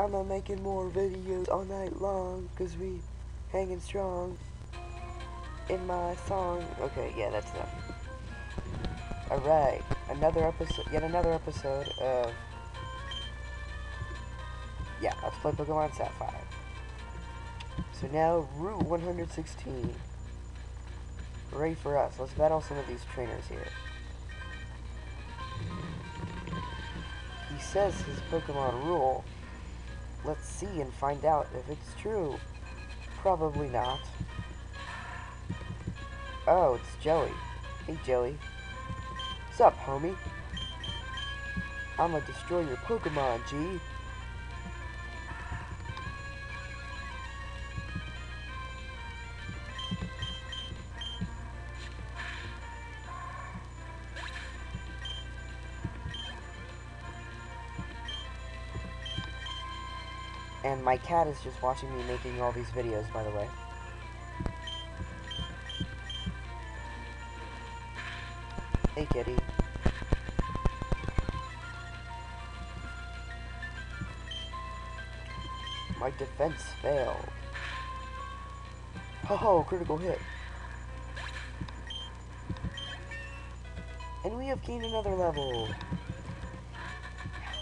I'm not making more videos all night long because we hanging strong in my song. Okay, yeah, that's enough. Alright, another episode, yet another episode of, yeah, let's play Pokemon Sapphire. So now, Route 116. Ready for us. Let's battle some of these trainers here. He says his Pokemon rule. Let's see and find out if it's true. Probably not. Oh, it's Joey. Hey, Joey. What's up, homie? I'ma destroy your Pokemon, G. And my cat is just watching me making all these videos, by the way. Hey, kitty. My defense failed. Oh, critical hit. And we have gained another level.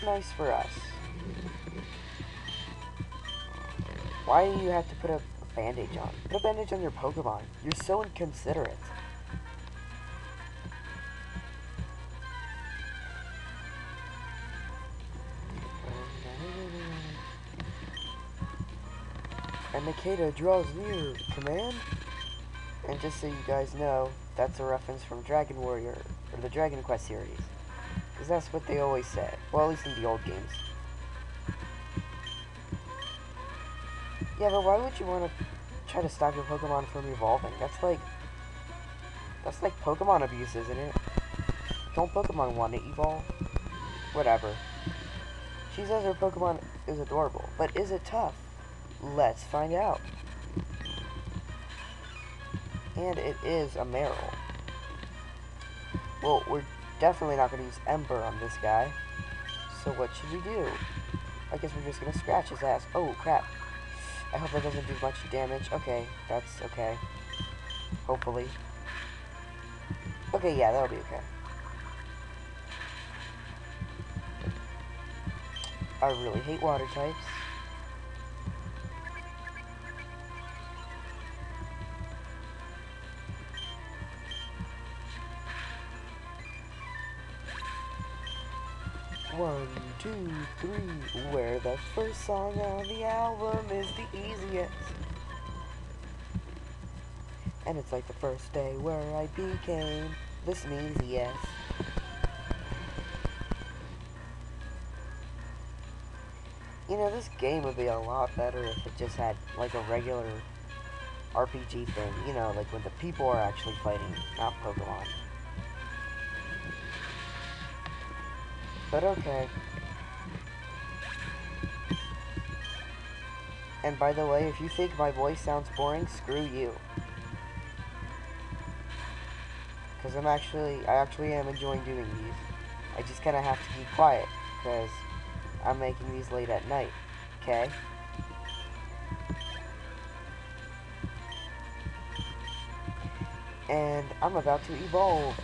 Nice for us. Why do you have to put a bandage on? Put a bandage on your Pokemon. You're so inconsiderate. And Nincada draws near, command? And just so you guys know, that's a reference from Dragon Warrior, or the Dragon Quest series. Because that's what they always say. Well, at least in the old games. Yeah, but why would you want to try to stop your Pokemon from evolving? That's like... That's like Pokemon abuse, isn't it? Don't Pokemon want to evolve? Whatever. She says her Pokemon is adorable, but is it tough? Let's find out. And it is a Marill. Well, we're definitely not going to use Ember on this guy. So what should we do? I guess we're just going to scratch his ass. Oh, crap. I hope it doesn't do much damage. Okay, that's okay. Hopefully. Okay, yeah, that'll be okay. I really hate water types. One, two, three, where the first song on the album is the easiest. And it's like the first day where I became the sneeziest. You know, this game would be a lot better if it just had, like, a regular RPG thing. You know, like when the people are actually fighting, not Pokemon. But okay. And by the way, if you think my voice sounds boring, screw you. Because I'm actually, I actually am enjoying doing these. I just kind of have to keep quiet, because I'm making these late at night, okay? And I'm about to evolve.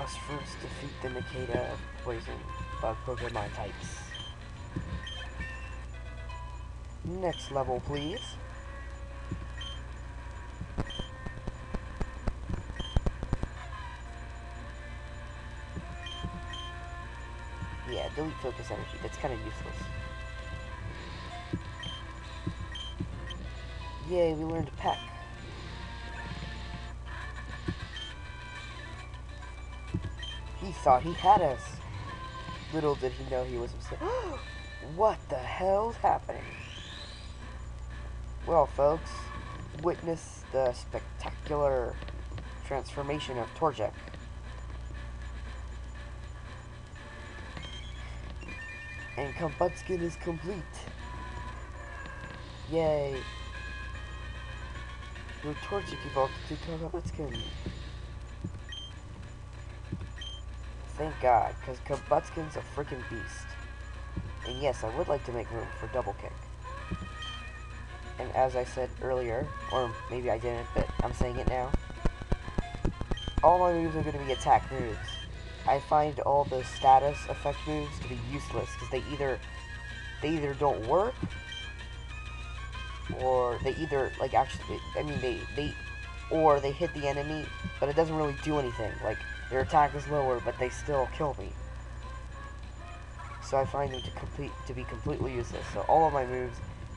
Must first defeat the Nikita poison bug Pokemon types. Next level, please. Yeah, delete focus energy. That's kind of useless. Yay, we learned Peck. He thought he had us. Little did he know he was mistaken. what the hell's happening? Well, folks, witness the spectacular transformation of Torchic. And Combusken is complete. Yay. Your Torchic evolved to Combusken. Thank God, because Combusken's a freaking beast. And yes, I would like to make room for double kick. And as I said earlier, or maybe I didn't, but I'm saying it now, all my moves are going to be attack moves. I find all the status effect moves to be useless because they either they either don't work or they either like actually I mean they they or they hit the enemy but it doesn't really do anything like their attack is lower but they still kill me. So I find them to complete to be completely useless. So all of my moves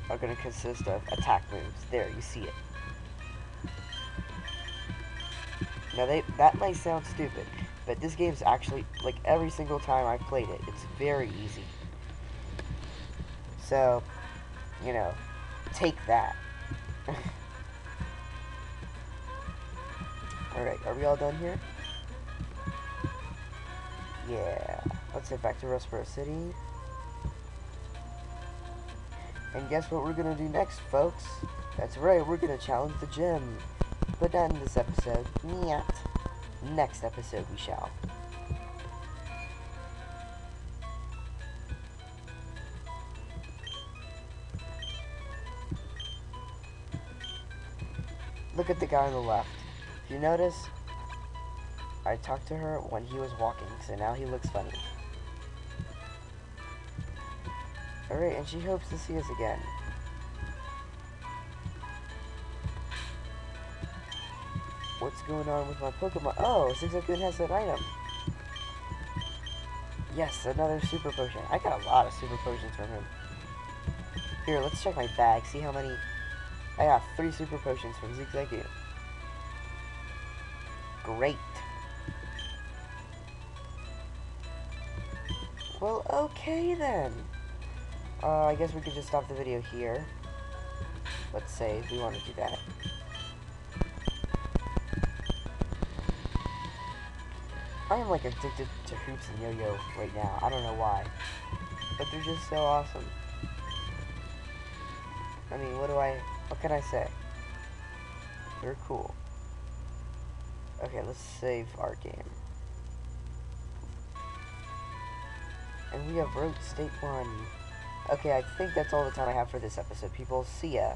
are going to consist of attack moves. There you see it. Now they that might sound stupid but this game's actually like every single time I've played it it's very easy. So you know take that. Alright, are we all done here? Yeah. Let's head back to Rustboro City. And guess what we're gonna do next, folks? That's right, we're gonna challenge the gym. But not in this episode. Nyat. Next episode we shall. Look at the guy on the left. You notice, I talked to her when he was walking, so now he looks funny. Alright, and she hopes to see us again. What's going on with my Pokemon? Oh, Zigzagoon has that item. Yes, another super potion. I got a lot of super potions from him. Here, let's check my bag, see how many I got three super potions from Zigzagoon. Great. Well, okay then. Uh, I guess we could just stop the video here. Let's save. We want to do that. I am like addicted to hoops and yo-yo right now. I don't know why. But they're just so awesome. I mean, what do I... What can I say? They're cool. Okay, let's save our game. And we have Road State 1. Okay, I think that's all the time I have for this episode, people. See ya.